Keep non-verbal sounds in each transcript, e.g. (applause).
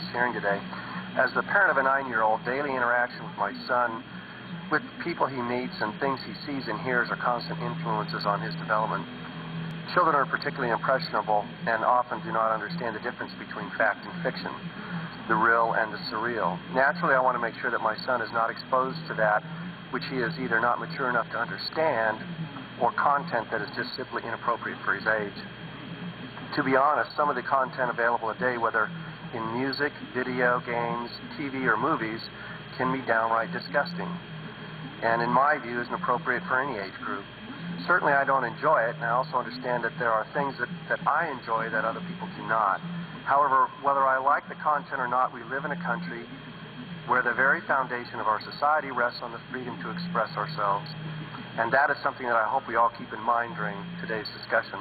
this hearing today. As the parent of a nine-year-old, daily interaction with my son, with people he meets and things he sees and hears are constant influences on his development. Children are particularly impressionable and often do not understand the difference between fact and fiction, the real and the surreal. Naturally, I want to make sure that my son is not exposed to that which he is either not mature enough to understand or content that is just simply inappropriate for his age. To be honest, some of the content available today, whether in music, video, games, TV, or movies, can be downright disgusting and in my view isn't appropriate for any age group. Certainly I don't enjoy it, and I also understand that there are things that, that I enjoy that other people do not. However, whether I like the content or not, we live in a country where the very foundation of our society rests on the freedom to express ourselves. And that is something that I hope we all keep in mind during today's discussion.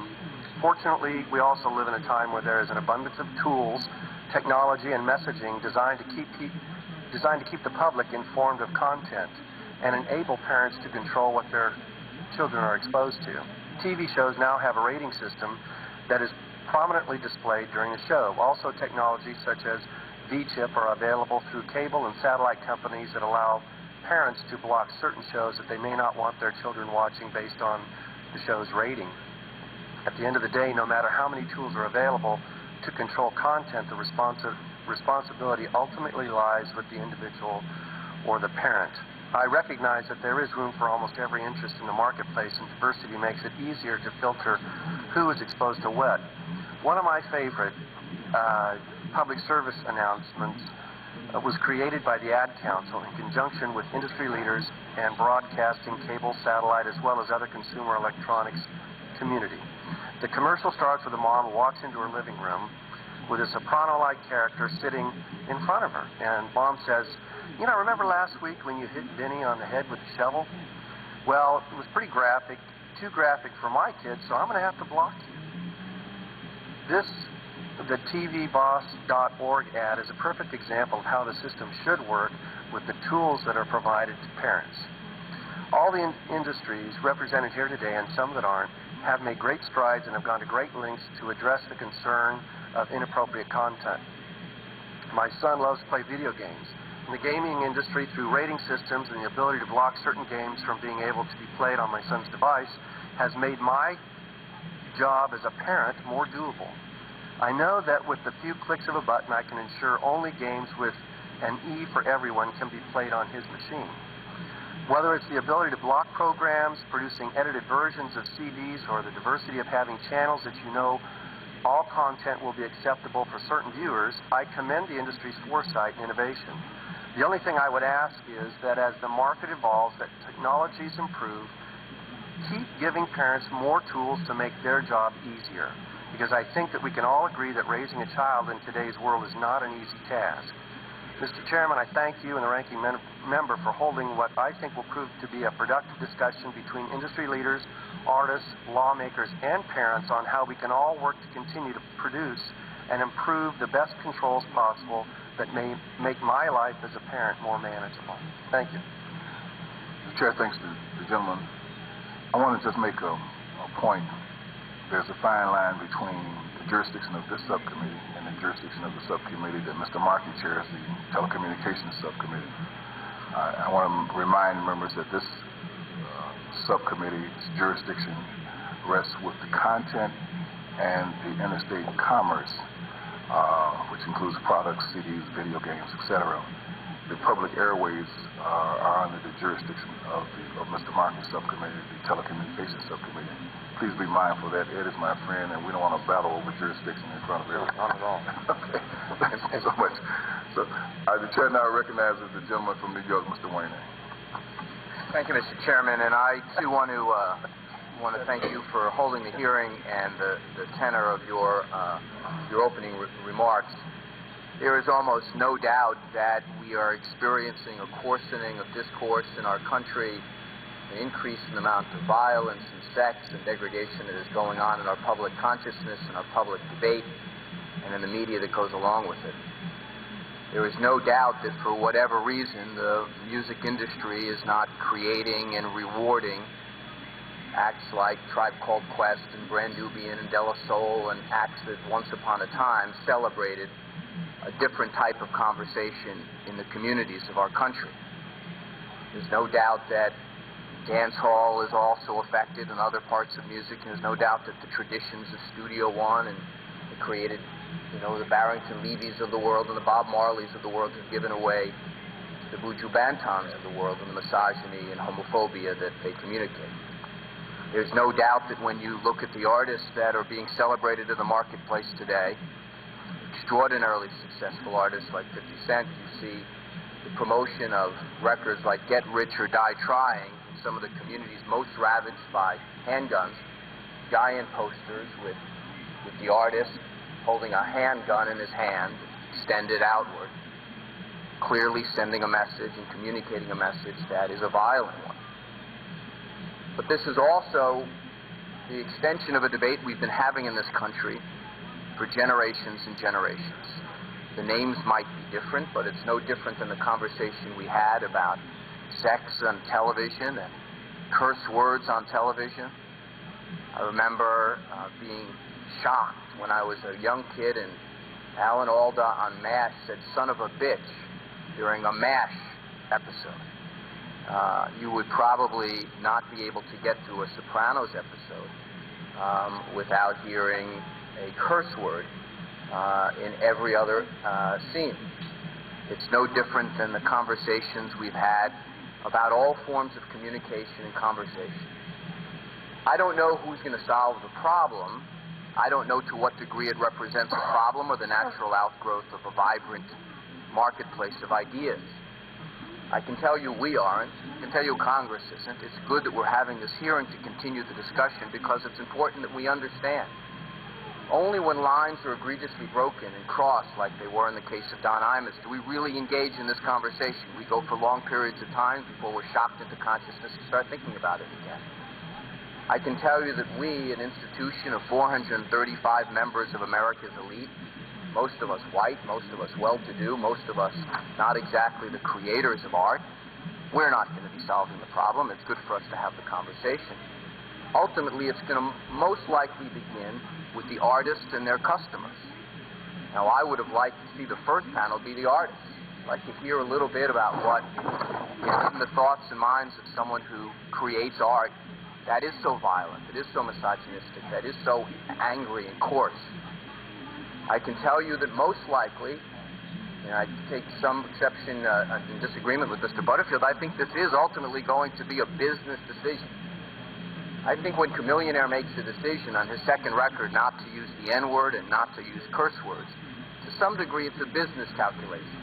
Fortunately, we also live in a time where there is an abundance of tools, technology, and messaging designed to keep, designed to keep the public informed of content and enable parents to control what their children are exposed to. TV shows now have a rating system that is prominently displayed during the show. Also, technology such as VCHIP are available through cable and satellite companies that allow parents to block certain shows that they may not want their children watching based on the show's rating. At the end of the day, no matter how many tools are available to control content, the responsi responsibility ultimately lies with the individual or the parent. I recognize that there is room for almost every interest in the marketplace, and diversity makes it easier to filter who is exposed to what. One of my favorite uh, public service announcements uh, was created by the Ad Council in conjunction with industry leaders and broadcasting, cable, satellite, as well as other consumer electronics community. The commercial starts with a mom walks into her living room with a soprano-like character sitting in front of her, and mom says, you know, remember last week when you hit Benny on the head with a shovel? Well, it was pretty graphic, too graphic for my kids, so I'm going to have to block you. This, the tvboss.org ad is a perfect example of how the system should work with the tools that are provided to parents. All the in industries represented here today, and some that aren't, have made great strides and have gone to great lengths to address the concern of inappropriate content. My son loves to play video games in the gaming industry through rating systems and the ability to block certain games from being able to be played on my son's device has made my job as a parent more doable. I know that with a few clicks of a button I can ensure only games with an E for everyone can be played on his machine. Whether it's the ability to block programs, producing edited versions of CDs, or the diversity of having channels that you know all content will be acceptable for certain viewers, I commend the industry's foresight and innovation. The only thing I would ask is that as the market evolves, that technologies improve, keep giving parents more tools to make their job easier. Because I think that we can all agree that raising a child in today's world is not an easy task. Mr. Chairman, I thank you and the ranking member for holding what I think will prove to be a productive discussion between industry leaders, artists, lawmakers, and parents on how we can all work to continue to produce and improve the best controls possible that may make my life as a parent more manageable. Thank you. The Chair, thanks to the gentleman. I want to just make a, a point. There's a fine line between the jurisdiction of this subcommittee and the jurisdiction of the subcommittee that Mr. Markey chairs, the Telecommunications Subcommittee. Uh, I want to remind members that this uh, subcommittee's jurisdiction rests with the content and the interstate commerce uh, which includes products, CDs, video games, etc. The public airways uh, are under the jurisdiction of, the, of Mr. Markey's subcommittee, the telecommunications subcommittee. Please be mindful that Ed is my friend, and we don't want to battle over jurisdiction in front of everyone. Not at all. (laughs) okay. Thanks so much. So, I the chair now recognizes the gentleman from New York, Mr. Wayne. Thank you, Mr. Chairman, and I too want to uh, want to thank you for holding the hearing and the, the tenor of your, uh, your opening re remarks. There is almost no doubt that we are experiencing a coarsening of discourse in our country, an increase in the amount of violence and sex and degradation that is going on in our public consciousness and our public debate and in the media that goes along with it. There is no doubt that for whatever reason, the music industry is not creating and rewarding acts like Tribe Called Quest and Brand Nubian and De Soul and acts that once upon a time celebrated a different type of conversation in the communities of our country. There's no doubt that dance hall is also affected in other parts of music, and there's no doubt that the traditions of Studio One and created, you know, the Barrington Levy's of the world and the Bob Marleys of the world have given away the Buju Bantons of the world and the misogyny and homophobia that they communicate. There's no doubt that when you look at the artists that are being celebrated in the marketplace today, extraordinarily successful artists like 50 Cent, you see the promotion of records like Get Rich or Die Trying in some of the communities most ravaged by handguns, giant posters with, with the artist holding a handgun in his hand, extended outward, clearly sending a message and communicating a message that is a violent one. But this is also the extension of a debate we've been having in this country for generations and generations. The names might be different, but it's no different than the conversation we had about sex on television and curse words on television. I remember uh, being shocked when I was a young kid and Alan Alda on MASH said, son of a bitch, during a MASH episode. Uh, you would probably not be able to get through a Sopranos episode um, without hearing a curse word uh, in every other uh, scene. It's no different than the conversations we've had about all forms of communication and conversation. I don't know who's going to solve the problem. I don't know to what degree it represents a problem or the natural outgrowth of a vibrant marketplace of ideas. I can tell you we aren't. I can tell you Congress isn't. It's good that we're having this hearing to continue the discussion because it's important that we understand. Only when lines are egregiously broken and crossed, like they were in the case of Don Imus, do we really engage in this conversation. We go for long periods of time before we're shocked into consciousness and start thinking about it again. I can tell you that we, an institution of 435 members of America's elite, most of us white, most of us well-to-do, most of us not exactly the creators of art. We're not going to be solving the problem. It's good for us to have the conversation. Ultimately, it's going to most likely begin with the artists and their customers. Now, I would have liked to see the first panel be the artists. Like to hear a little bit about what is in the thoughts and minds of someone who creates art that is so violent, that is so misogynistic, that is so angry and coarse. I can tell you that most likely, and I take some exception uh, in disagreement with Mr. Butterfield, I think this is ultimately going to be a business decision. I think when Chamillionaire makes a decision on his second record not to use the N-word and not to use curse words, to some degree it's a business calculation.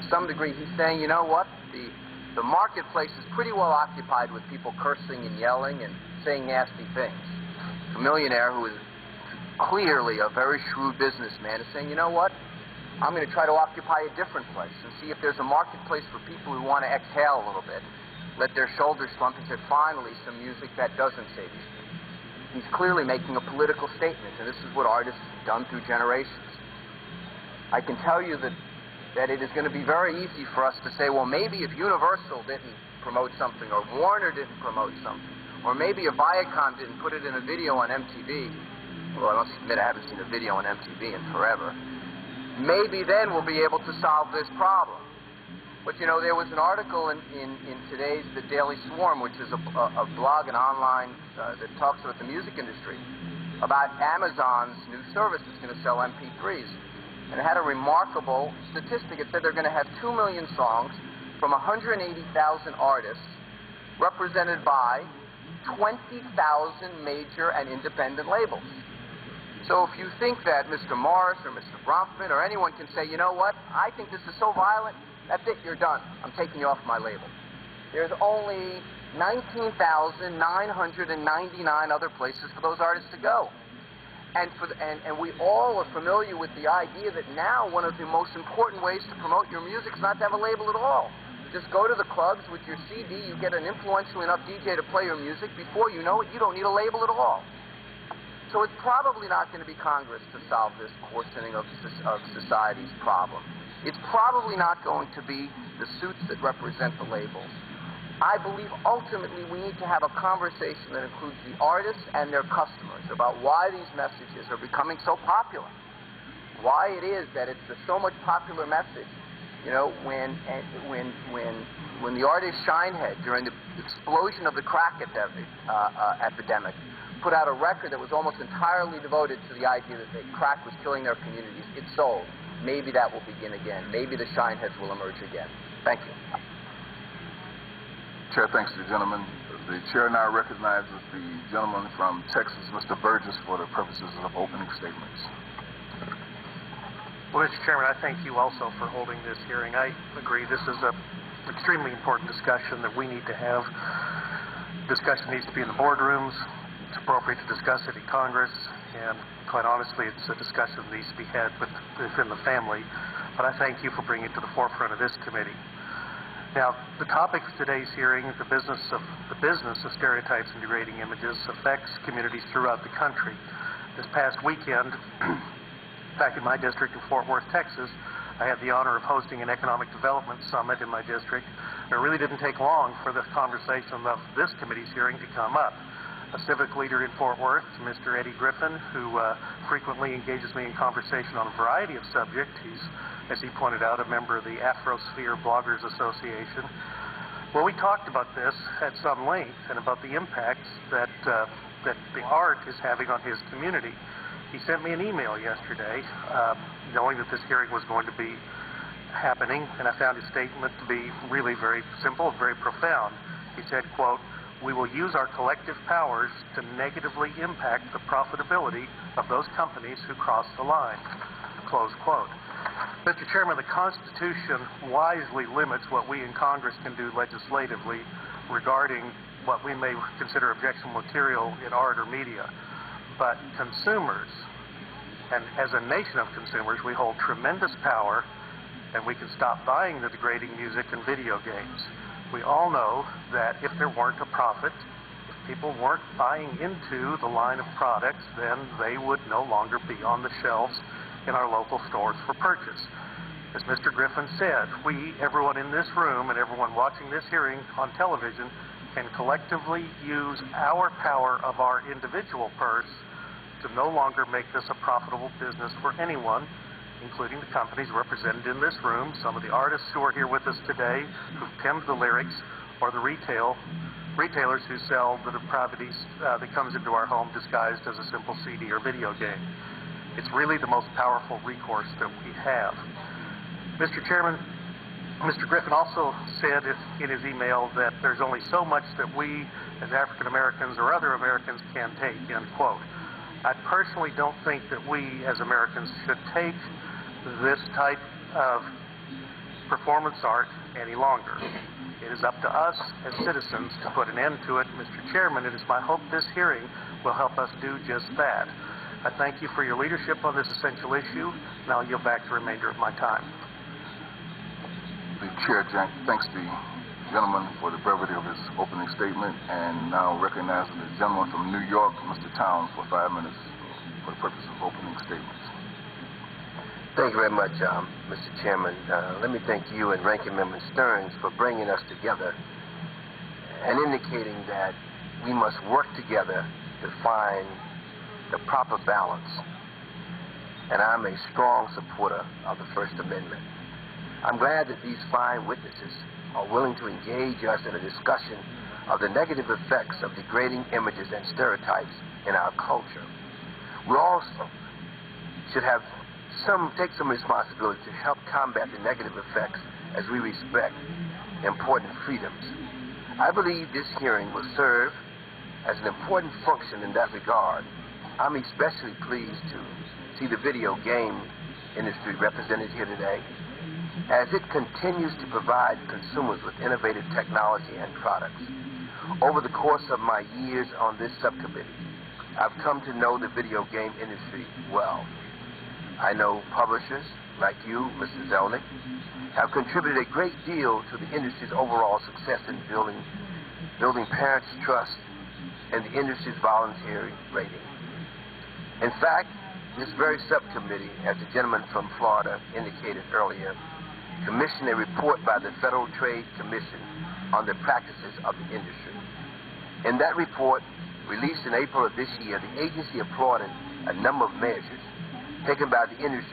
To some degree he's saying, you know what, the, the marketplace is pretty well occupied with people cursing and yelling and saying nasty things. Chamillionaire, who is clearly a very shrewd businessman is saying, you know what? I'm going to try to occupy a different place and see if there's a marketplace for people who want to exhale a little bit, let their shoulders slump, and say, finally, some music that doesn't say these things. He's clearly making a political statement, and this is what artists have done through generations. I can tell you that, that it is going to be very easy for us to say, well, maybe if Universal didn't promote something, or Warner didn't promote something, or maybe if Viacom didn't put it in a video on MTV, well, I must admit I haven't seen a video on MTV in forever. Maybe then we'll be able to solve this problem. But you know, there was an article in, in, in today's The Daily Swarm, which is a, a, a blog and online uh, that talks about the music industry, about Amazon's new service that's going to sell MP3s. And it had a remarkable statistic. It said they're going to have 2 million songs from 180,000 artists represented by 20,000 major and independent labels. So if you think that Mr. Morris or Mr. Bronfman or anyone can say, you know what, I think this is so violent, that's it, you're done. I'm taking you off my label. There's only 19,999 other places for those artists to go. And, for the, and, and we all are familiar with the idea that now one of the most important ways to promote your music is not to have a label at all. Just go to the clubs with your CD, you get an influential enough DJ to play your music. Before you know it, you don't need a label at all. So it's probably not going to be Congress to solve this coarsening of, of society's problem. It's probably not going to be the suits that represent the labels. I believe ultimately we need to have a conversation that includes the artists and their customers about why these messages are becoming so popular. why it is that it's a so much popular message. You know, when when when when the artist Shinehead during the explosion of the crack uh, uh, epidemic put out a record that was almost entirely devoted to the idea that, that crack was killing their communities, it sold. Maybe that will begin again. Maybe the Shineheads will emerge again. Thank you. Chair thanks the gentleman. The chair now recognizes the gentleman from Texas, Mr. Burgess, for the purposes of opening statements. Well, Mr. Chairman, I thank you also for holding this hearing. I agree this is an extremely important discussion that we need to have. Discussion needs to be in the boardrooms. It's appropriate to discuss it in Congress, and quite honestly, it's a discussion that needs to be had with, within the family. But I thank you for bringing it to the forefront of this committee. Now, the topic of today's hearing, the business of the business of stereotypes and degrading images, affects communities throughout the country. This past weekend, (clears throat) back in my district in Fort Worth, Texas, I had the honor of hosting an economic development summit in my district. It really didn't take long for the conversation of this committee's hearing to come up. A civic leader in Fort Worth, Mr. Eddie Griffin, who uh, frequently engages me in conversation on a variety of subjects. He's, as he pointed out, a member of the AfroSpear Bloggers Association. Well, we talked about this at some length and about the impacts that uh, that the art is having on his community. He sent me an email yesterday, uh, knowing that this hearing was going to be happening, and I found his statement to be really very simple, very profound. He said, quote, we will use our collective powers to negatively impact the profitability of those companies who cross the line. Close quote. Mr. Chairman, the Constitution wisely limits what we in Congress can do legislatively regarding what we may consider objectionable material in art or media. But consumers, and as a nation of consumers, we hold tremendous power and we can stop buying the degrading music and video games. We all know that if there weren't a profit, if people weren't buying into the line of products, then they would no longer be on the shelves in our local stores for purchase. As Mr. Griffin said, we, everyone in this room and everyone watching this hearing on television, can collectively use our power of our individual purse to no longer make this a profitable business for anyone, including the companies represented in this room, some of the artists who are here with us today who've penned the lyrics, or the retail retailers who sell the depravity uh, that comes into our home disguised as a simple CD or video game. It's really the most powerful recourse that we have. Mr. Chairman, Mr. Griffin also said in his email that there's only so much that we as African Americans or other Americans can take, end quote. I personally don't think that we as Americans should take this type of performance art any longer. It is up to us as citizens to put an end to it. Mr. Chairman, it is my hope this hearing will help us do just that. I thank you for your leadership on this essential issue, and I'll yield back the remainder of my time. The chair thanks the gentleman for the brevity of his opening statement and now recognizing the gentleman from New York, Mr. Towns, for five minutes for the purpose of opening statements. Thank you very much, um, Mr. Chairman. Uh, let me thank you and Ranking Member Stearns for bringing us together and indicating that we must work together to find the proper balance. And I'm a strong supporter of the First Amendment. I'm glad that these fine witnesses are willing to engage us in a discussion of the negative effects of degrading images and stereotypes in our culture. We also should have some take some responsibility to help combat the negative effects as we respect important freedoms. I believe this hearing will serve as an important function in that regard. I'm especially pleased to see the video game industry represented here today as it continues to provide consumers with innovative technology and products. Over the course of my years on this subcommittee, I've come to know the video game industry well. I know publishers like you, Mr. Zelnick, have contributed a great deal to the industry's overall success in building, building parents' trust and the industry's voluntary rating. In fact, this very subcommittee, as the gentleman from Florida indicated earlier, commissioned a report by the Federal Trade Commission on the practices of the industry. In that report, released in April of this year, the agency applauded a number of measures taken by the industry